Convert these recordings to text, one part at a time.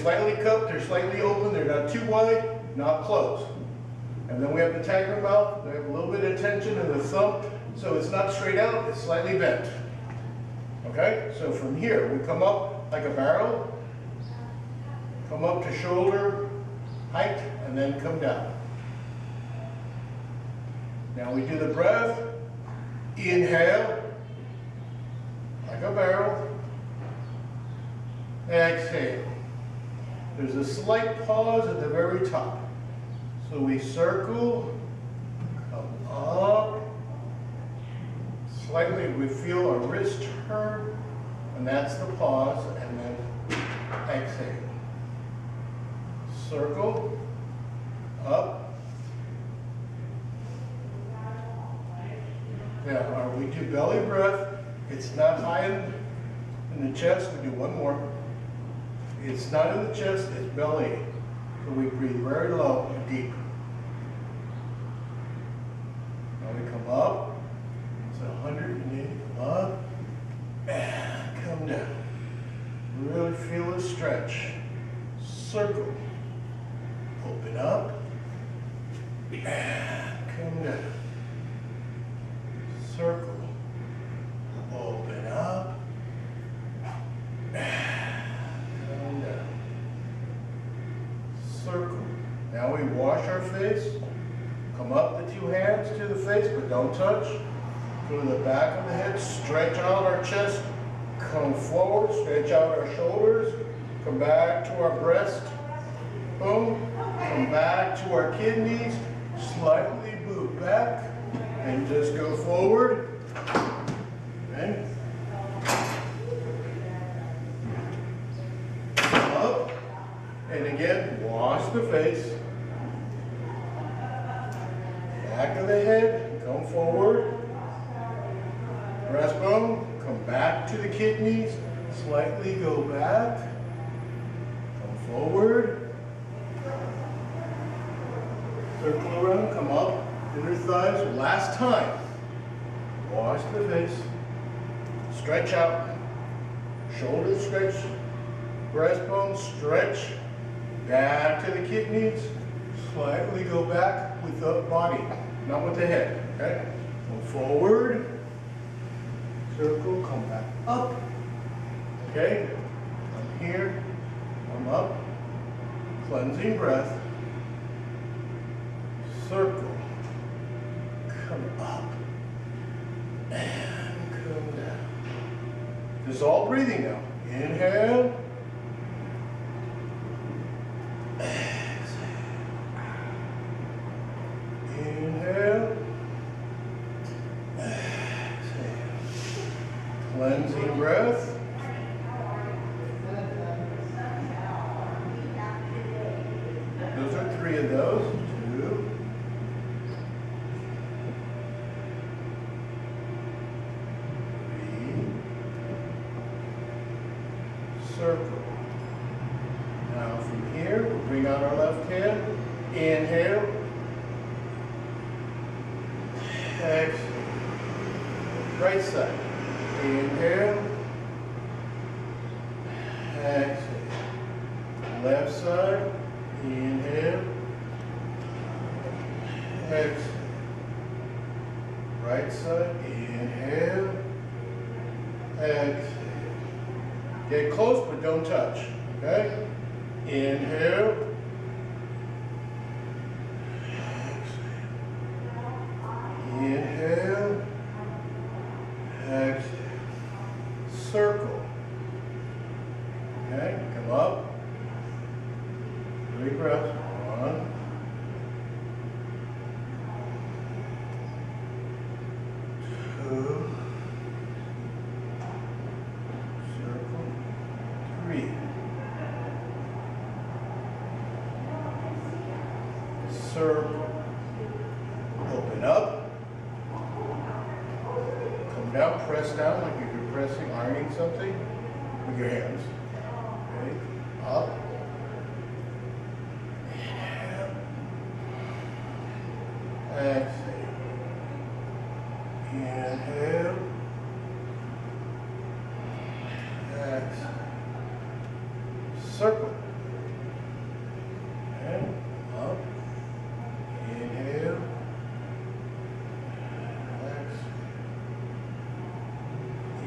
slightly cupped, they're slightly open, they're not too wide, not closed. And then we have the tiger mouth, they have a little bit of tension in the thumb, so it's not straight out, it's slightly bent. Okay, so from here, we come up like a barrel, come up to shoulder height, and then come down. Now we do the breath, inhale, like a barrel, exhale. There's a slight pause at the very top. So we circle, come up, slightly we feel our wrist turn, and that's the pause, and then exhale. Circle, up. Now, we do belly breath. It's not high in, in the chest. We do one more. It's not in the chest, it's belly. So we breathe very low and deep. Now we come up. It's 180. Come up. And come down. Really feel a stretch. Circle. Open up. And come down. Circle. Open up. Come down. Circle. Now we wash our face. Come up the two hands to the face, but don't touch. Go to the back of the head, stretch out our chest. Come forward, stretch out our shoulders. Come back to our breast. Boom. Come back to our kidneys. Slightly move back. And just go forward. Okay. Up. And again, wash the face. Back of the head, come forward. Breastbone, come back to the kidneys. Slightly go back. Come forward. Circle around, come up. Inner thighs, last time. Wash the face. Stretch out. Shoulders stretch. Breastbone stretch. Back to the kidneys. Slightly go back with the body, not with the head. Okay? Go forward. Circle, come back up. Okay? Come here. Come up. Cleansing breath. Circle. Come up. And come down. This is all breathing now. Inhale. Inhale. Exhale. Those are three of those. Two. Three. Circle. Now from here, we'll bring out our left hand. Inhale. Exhale. Right side. Inhale. Exhale. Left side. Inhale. Exhale. Right side. Inhale. Exhale. Get close, but don't touch. Okay? Inhale. Exhale. Circle. Okay, come up. Three breaths. One. Two. Circle. Three. Circle. Open up. Come down, press down like if you're pressing, ironing something with your hands.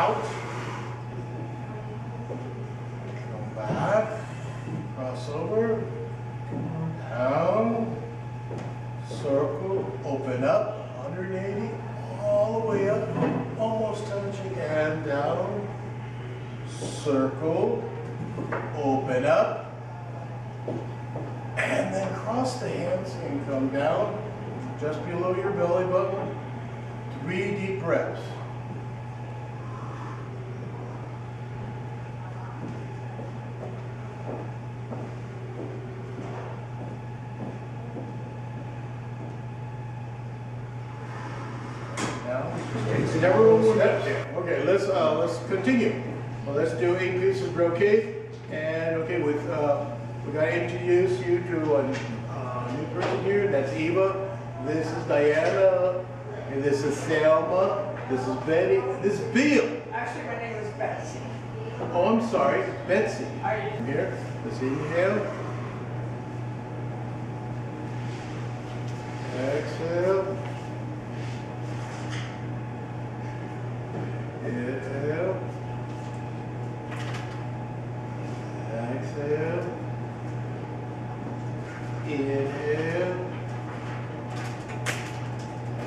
out. Come back, cross over, down, circle, open up, 180, all the way up, almost touching, and down, circle, open up, and then cross the hands and come down. Just below your belly button. Three deep breaths. Now, did everyone step there? Okay, let's, uh, let's continue. Well, let's do eight pieces of brocade. And, okay, with, uh, we gotta introduce you to a, uh, new person here, that's Eva. This is Diana, and this is Selma, this is Betty, this is Bill. Actually, my name is Betsy. Oh, I'm sorry, Betsy. Are you? Here, let's inhale. Exhale. Inhale. Exhale. Inhale.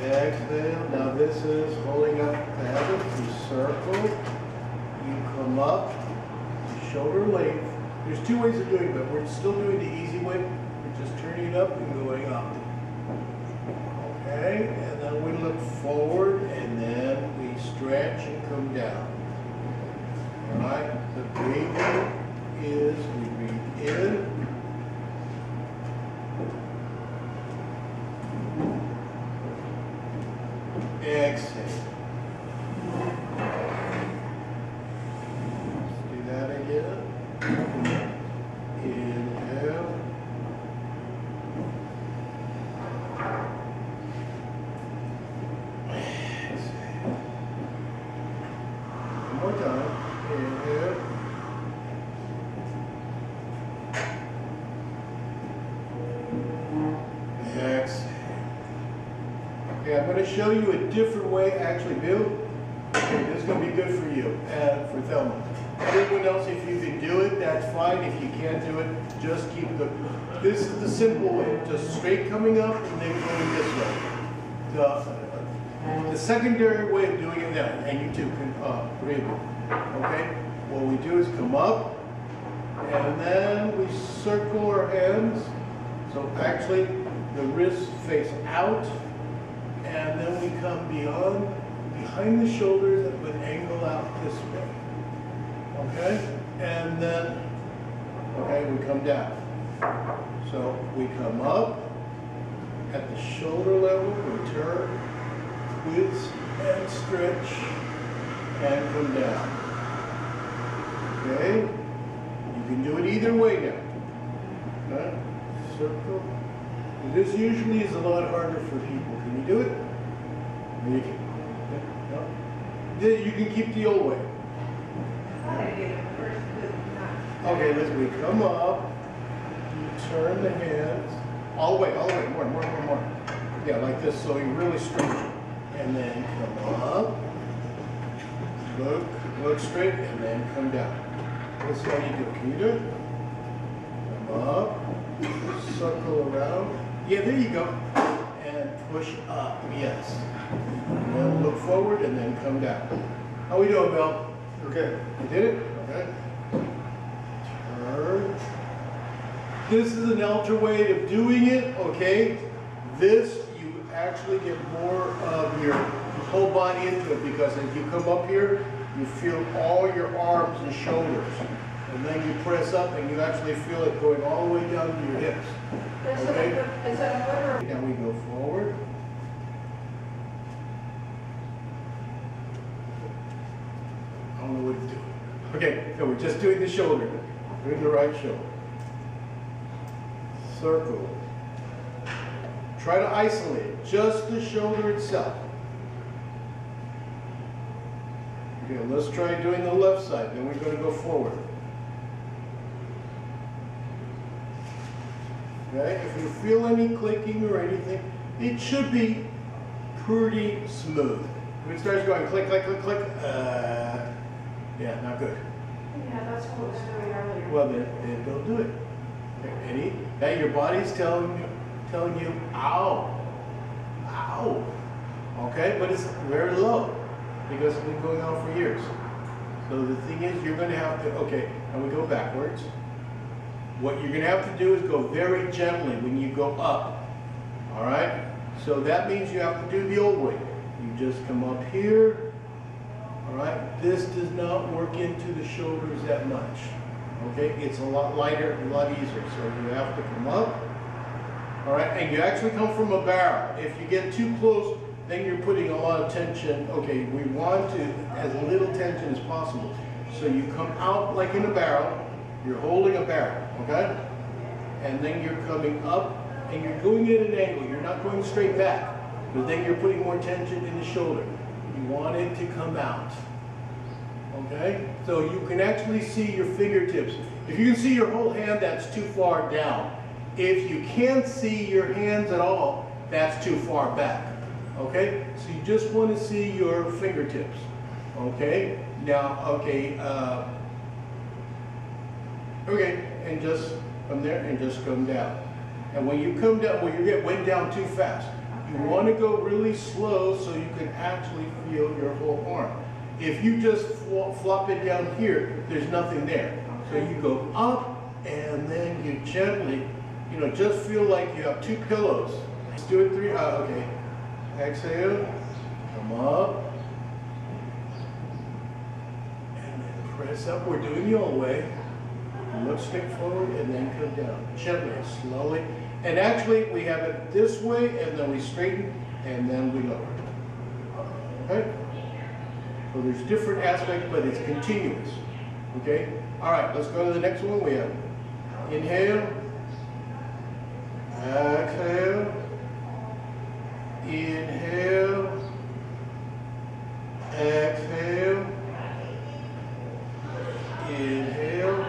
Exhale. Now this is holding up the heaven. You circle. You up shoulder length. There's two ways of doing it, but we're still doing the easy way. We're just turning it up and going up. Okay, and then we look forward and then we stretch and come down. All right, the breathing is we breathe in. Exhale. Let's do that again. Inhale. Exhale. One more time. Inhale. Exhale. Okay, I'm going to show you a different way. Actually, okay, this is going to be good for you and for Thelma. Everyone else, if you can do it, that's fine. If you can't do it, just keep the. This is the simple way, just straight coming up and then going this way. The, the secondary way of doing it now, and you too can, uh, breathe. Okay? What we do is come up, and then we circle our hands. So actually, the wrists face out, and then we come beyond, behind the shoulders, but angle out this way. Okay? And then, okay, we come down. So we come up at the shoulder level, we turn, twist and stretch, and come down. Okay? You can do it either way now. Okay? Circle. This usually is a lot harder for people. Can you do it? You can. You can keep the old way. Okay, let's, we come up, you turn the hands, all the way, all the way, more, more, more, more. Yeah, like this, so you really stretch. And then come up, look, look straight, and then come down. Let's see how you do. Can you do it? Come up, circle around. Yeah, there you go. And push up, yes. And then look forward and then come down. How we doing, Bill? Okay. You did it? Okay. Turn. This is an ultra way of doing it, okay? This, you actually get more of your whole body into it because as you come up here, you feel all your arms and shoulders. And then you press up and you actually feel it going all the way down to your hips. Is Okay. it, is it a good or? Then we go forward. Only what we're doing. Okay, so we're just doing the shoulder, doing the right shoulder. Circle. Try to isolate just the shoulder itself. Okay, let's try doing the left side, then we're gonna go forward. Okay, if you feel any clicking or anything, it should be pretty smooth. If it starts going click, click, click, click, uh, yeah, not good. Yeah, that's what was doing earlier. Well, then, then don't do it. Any, that your body's telling you, telling you, ow, ow. Okay, but it's very low because it's been going on for years. So the thing is, you're gonna have to, okay, and we go backwards. What you're gonna have to do is go very gently when you go up. All right? So that means you have to do the old way. You just come up here. All right? This does not work into the shoulders that much. Okay? It's a lot lighter, a lot easier. So you have to come up. All right? And you actually come from a barrel. If you get too close, then you're putting a lot of tension. Okay, we want to, as little tension as possible. So you come out like in a barrel. You're holding a barrel, okay? And then you're coming up and you're going at an angle. You're not going straight back. but then you're putting more tension in the shoulder. You want it to come out. Okay? So you can actually see your fingertips. If you can see your whole hand, that's too far down. If you can't see your hands at all, that's too far back. Okay? So you just want to see your fingertips. Okay? Now, okay, uh, okay, and just from there and just come down. And when you come down, when you get went down too fast. You want to go really slow so you can actually feel your whole arm. If you just flo- flop it down here, there's nothing there. So you go up and then you gently, you know, just feel like you have two pillows. Let's do it three, uh, okay. Exhale, come up. And then press up. We're doing the old way. Look straight forward and then come down. Gently, slowly. And actually, we have it this way and then we straighten and then we lower. Okay? So there's different aspects, but it's continuous. Okay? All right, let's go to the next one. We have inhale, exhale, inhale, exhale, inhale,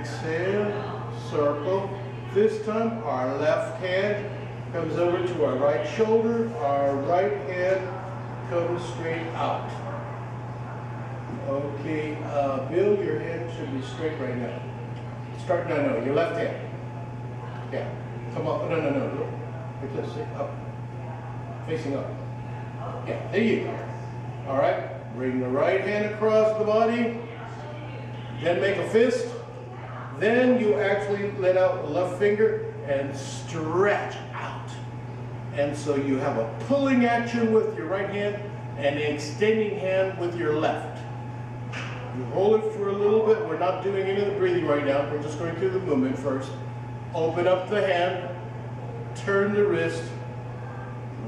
exhale, circle. This time, our left hand comes over to our right shoulder, our right hand comes straight out. Okay, uh, Bill, your hand should be straight right now. Start, no, no, your left hand. Yeah, come on, no, no, no, no. Up, facing up. Yeah, there you go. All right, bring the right hand across the body, then make a fist. Then you actually let out the left finger and stretch out. And so you have a pulling action with your right hand and an extending hand with your left. You hold it for a little bit. We're not doing any of the breathing right now. We're just going through the movement first. Open up the hand, turn the wrist,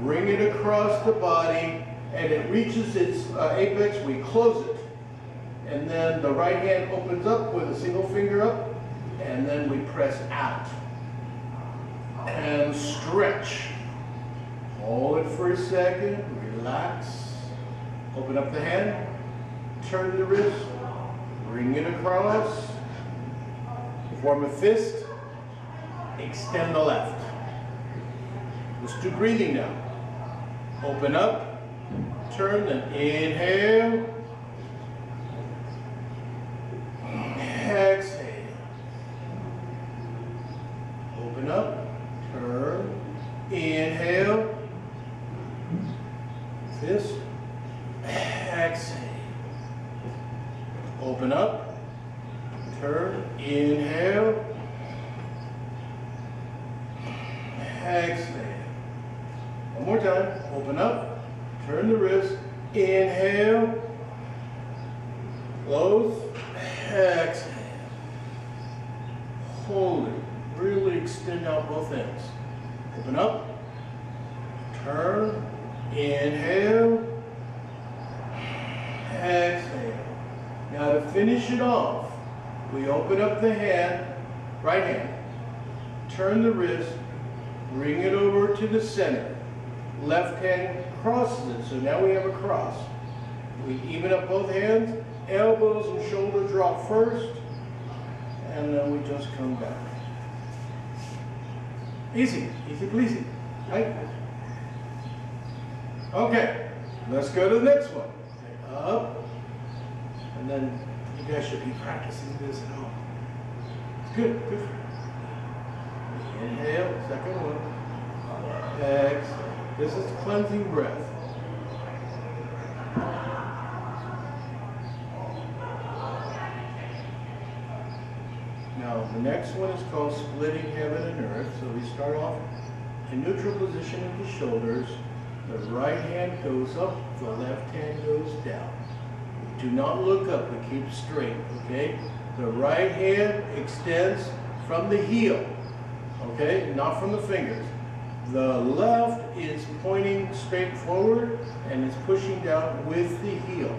bring it across the body, and it reaches its uh, apex. We close it. And then the right hand opens up with a single finger up, and then we press out. And stretch. Hold it for a second, relax. Open up the hand, turn the wrist, bring it across, form a fist, extend the left. Let's do breathing now. Open up, turn, then inhale, exhale. Open up, turn, inhale, fist, exhale. Open up, turn, inhale, exhale. One more time, open up, turn the wrist, inhale, close, exhale. Hold it, really extend out both ends. Open up, turn, inhale, exhale. Now to finish it off, we open up the hand, right hand, turn the wrist, bring it over to the center. Left hand crosses it, so now we have a cross. We even up both hands, elbows and shoulders drop first, and then we just come back. Easy, easy pleasy, right? Okay, let's go to the next one. Up, and then you guys should be practicing this at home. It's good, good. Inhale, second one. Exhale. This is cleansing breath. Now, the next one is called splitting heaven and earth. So we start off in neutral position of the shoulders. The right hand goes up, the left hand goes down. Do not look up, but keep straight, okay? The right hand extends from the heel, okay? Not from the fingers. The left is pointing straight forward and it's pushing down with the heel.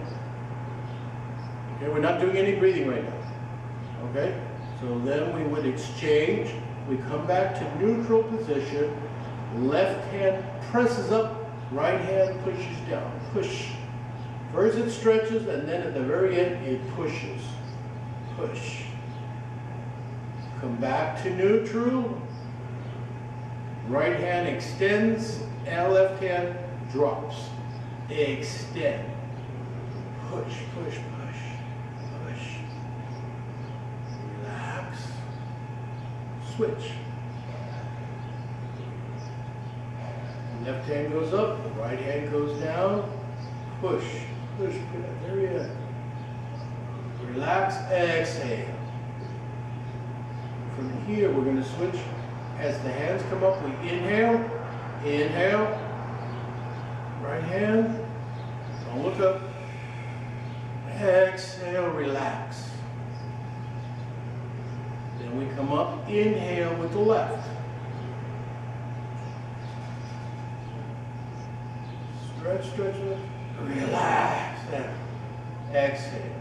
Okay, we're not doing any breathing right now. Okay? So then we would exchange. We come back to neutral position. Left hand presses up, right hand pushes down. Push. First it stretches and then at the very end it pushes. Push. Come back to neutral. Right hand extends and left hand drops. Extend. Push, push, push, push. Relax. Switch. Left hand goes up, the right hand goes down. Push, push, push. There we are. Relax, exhale. From here, we're going to switch. As the hands come up, we inhale, inhale. Right hand, don't look up. Exhale, relax. Then we come up, inhale with the left. Stretch, stretch, stretch. Relax. Then exhale.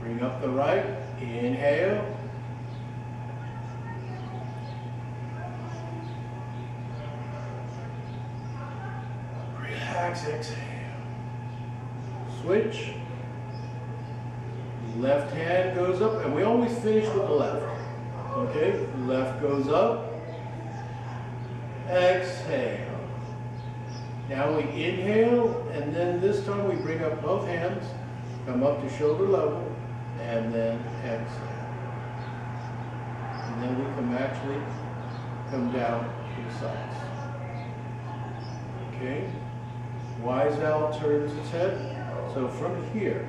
Bring up the right. Inhale. Exhale. Switch. Left hand goes up, and we always finish with the left. Okay? Left goes up. Exhale. Now we inhale, and then this time we bring up both hands, come up to shoulder level, and then exhale. And then we can actually come down to the sides. Okay? Wise owl turns its head. So from here,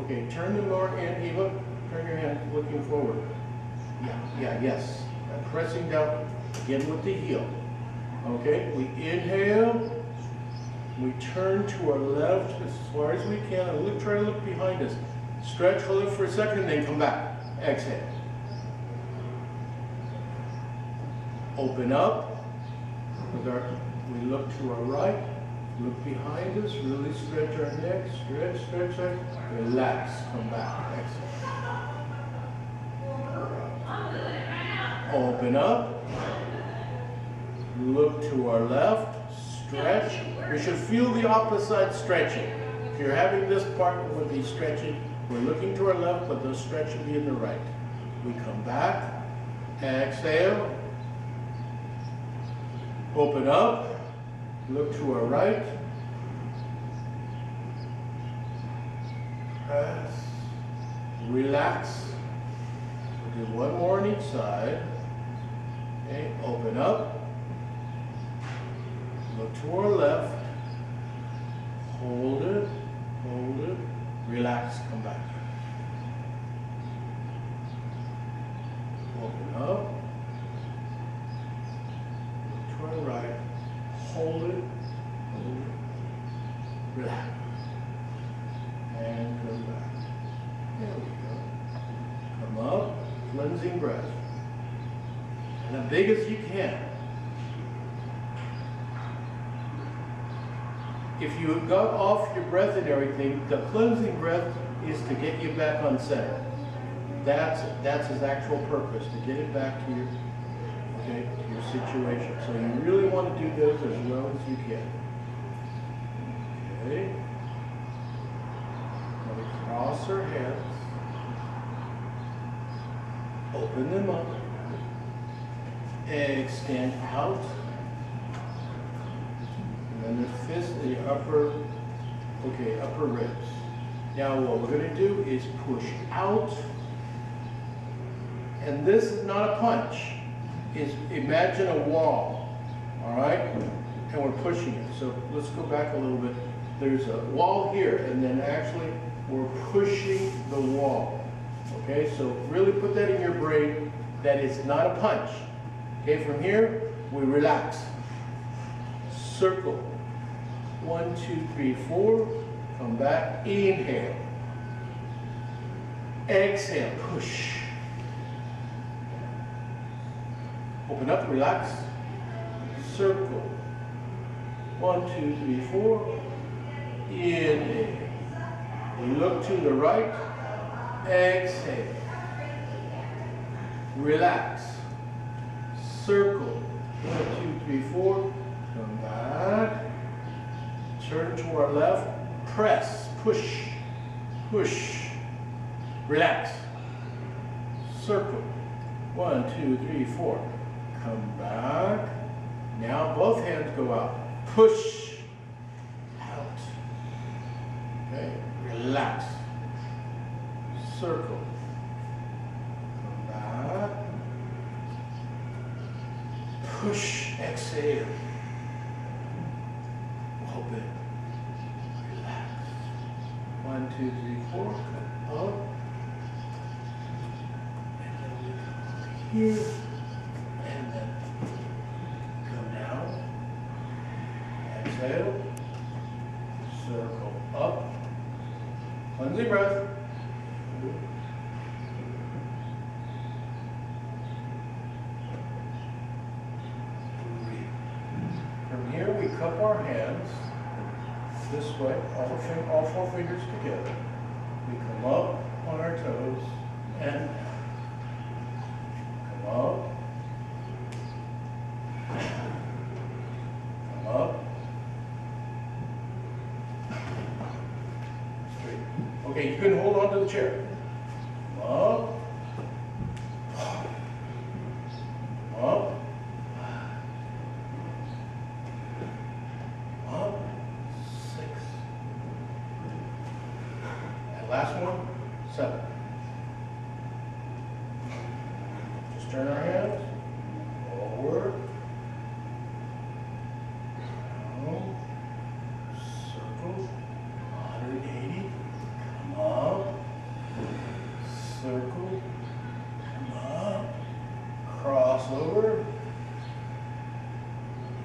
okay, turn the more in, Eva, turn your hand looking forward. Yeah, yeah, yes. And pressing down, again with the heel. Okay, we inhale, we turn to our left as far as we can and look, try to look behind us. Stretch, hold it for a second, then come back. Exhale. Open up. Our, we look to our right, look behind us, really stretch our neck, stretch, stretch, stretch. Relax, come back. Exhale. Open up. Look to our left, stretch. We should feel the opposite stretching. If you're having this part would be stretching, we're looking to our left, but the stretch should be in the right. We come back, exhale, open up, look to our right, press, relax. We'll do one more on each side. Okay, open up, look to our left, hold it, hold it, relax, come back. Open up, look to our right, hold it, hold it, relax, and come back. There we go. Come up, cleansing breath. And as big as you can. If you got off your breath and everything, the cleansing breath is to get you back on center. That's, that's his actual purpose, to get it back to your, okay, your situation. So you really want to do those as well as you can. Okay. Now we cross our hands. Open them up. Extend out. And the fist, the upper, okay, upper ribs. Now what we're gonna do is push out. And this is not a punch. Is imagine a wall, all right? And we're pushing it. So let's go back a little bit. There's a wall here, and then actually we're pushing the wall. Okay, so really put that in your brain that it's not a punch. Okay, from here, we relax. Circle. One, two, three, four. Come back. Inhale. Exhale. Push. Open up, relax. Circle. One, two, three, four. Inhale. Look to the right. Exhale. Relax. Circle. One, two, three, four. Come back. Turn to our left. Press. Push. Push. Relax. Circle. One, two, three, four. Come back. Now both hands go out. Push. Out. Okay. Relax. Circle. Come back. Push. Exhale. Open. Relax. One, two, three, four. Come up. And then we come here. And then come down. Exhale. Circle up. Cleansing breath. From here, we cup our hands this way, all, all four fingers together. We come up on our toes and come up. Come up. Okay, you can hold on to the chair. Come up. Come up. Up. Six. Last one, seven. Just turn our hands forward. Down. Circle. 180. Come up. Circle. Come up. Cross over.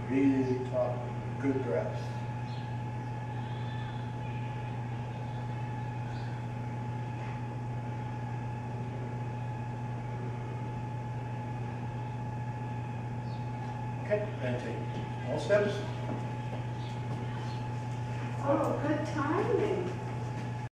Really top. Good breaths. Okay, and take all